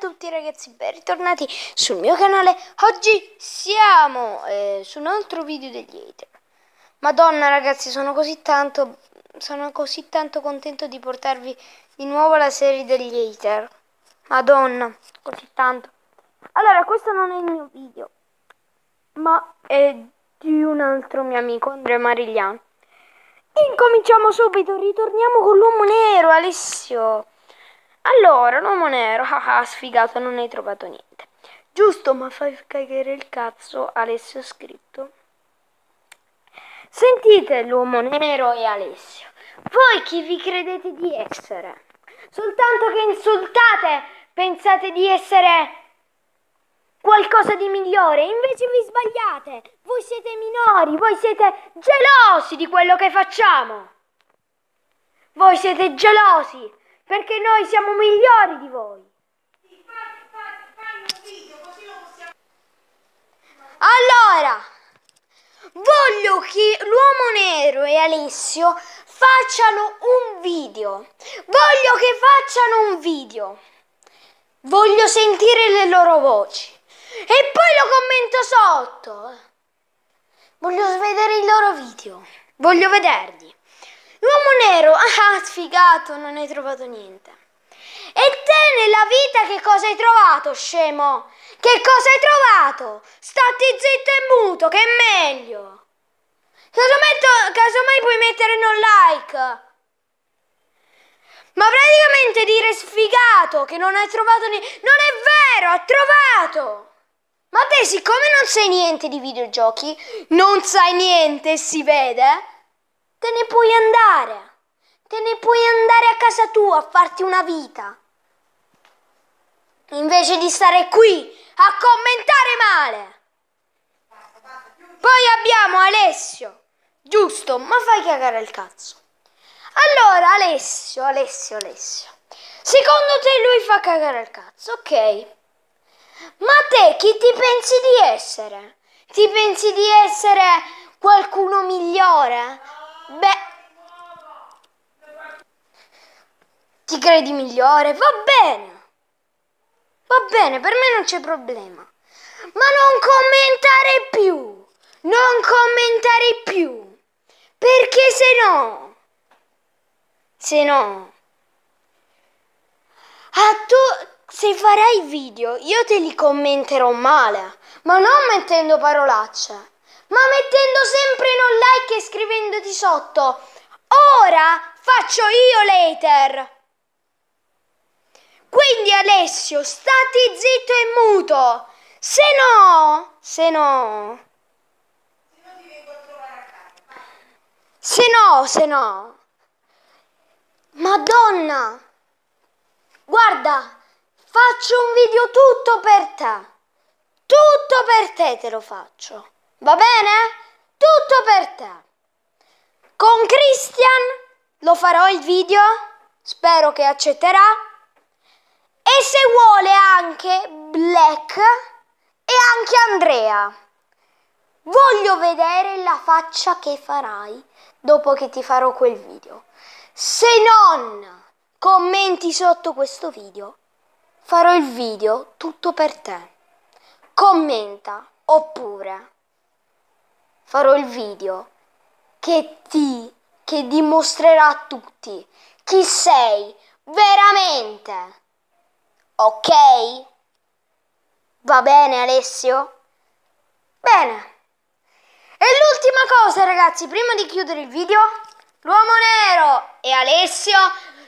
tutti ragazzi, ben ritornati sul mio canale. Oggi siamo eh, su un altro video degli hater. Madonna ragazzi, sono così tanto sono così tanto contento di portarvi di nuovo la serie degli hater. Madonna, così tanto. Allora, questo non è il mio video, ma è di un altro mio amico, Andrea Marigliano. Incominciamo subito, ritorniamo con l'uomo nero, Alessio. Allora, l'uomo nero, ah ah, sfigato, non hai trovato niente. Giusto, ma fai cagare il cazzo, Alessio scritto. Sentite l'uomo nero e Alessio. Voi chi vi credete di essere? Soltanto che insultate, pensate di essere qualcosa di migliore, invece vi sbagliate. Voi siete minori, voi siete gelosi di quello che facciamo. Voi siete gelosi perché noi siamo migliori di voi. Allora, voglio che l'uomo nero e Alessio facciano un video. Voglio che facciano un video. Voglio sentire le loro voci. E poi lo commento sotto. Voglio vedere i loro video. Voglio vederli. L'uomo nero, ah, sfigato, non hai trovato niente. E te nella vita che cosa hai trovato, scemo? Che cosa hai trovato? Stati zitto e muto, che è meglio. Casomai, casomai puoi mettere non like. Ma praticamente dire sfigato che non hai trovato niente. Non è vero, ha trovato. Ma te, siccome non sai niente di videogiochi, non sai niente, si vede, te ne puoi andare. Te ne puoi andare a casa tua a farti una vita. Invece di stare qui a commentare male. Poi abbiamo Alessio. Giusto, ma fai cagare il cazzo. Allora, Alessio, Alessio, Alessio. Secondo te lui fa cagare il cazzo, ok? Ma te chi ti pensi di essere? Ti pensi di essere qualcuno migliore? Beh, ti credi migliore? Va bene. Va bene, per me non c'è problema. Ma non commentare più. Non commentare più. Perché se no... Se no... Ah, tu se farai video io te li commenterò male, ma non mettendo parolacce, ma mettendo sempre non like e scrivendoti sotto. Ora faccio io later. Quindi Alessio, stati zitto e muto. Se no, se no. Se no, se no. Madonna. Guarda, Faccio un video tutto per te. Tutto per te te lo faccio. Va bene? Tutto per te. Con Christian lo farò il video. Spero che accetterà. E se vuole anche Black e anche Andrea. Voglio vedere la faccia che farai dopo che ti farò quel video. Se non commenti sotto questo video, farò il video tutto per te. Commenta oppure farò il video che ti che dimostrerà a tutti chi sei veramente. Ok? Va bene Alessio? Bene. E l'ultima cosa ragazzi, prima di chiudere il video, l'uomo nero e Alessio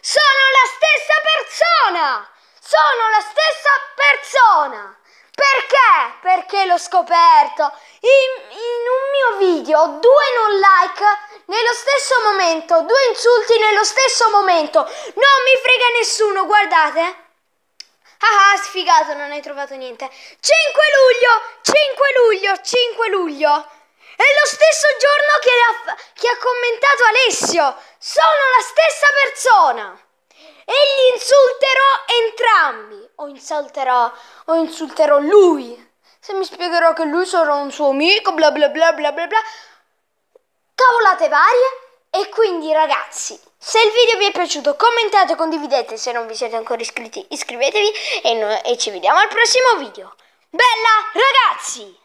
sono la stessa persona! sono la stessa persona. L'ho scoperto. In, in, un mio video, due non like nello stesso momento, due insulti nello stesso momento. Non mi frega nessuno, guardate. Ah, ah, sfigato, non hai trovato niente. 5 luglio, 5 luglio, 5 luglio. È lo stesso giorno che ha, che ha commentato Alessio. Sono la stessa persona e li insulterò entrambi. O insulterò, o insulterò lui. Se mi spiegherò che lui sarà un suo amico, bla bla bla bla bla bla. Cavolate varie. E quindi ragazzi, se il video vi è piaciuto commentate, condividete, se non vi siete ancora iscritti iscrivetevi e, noi, e ci vediamo al prossimo video. Bella ragazzi!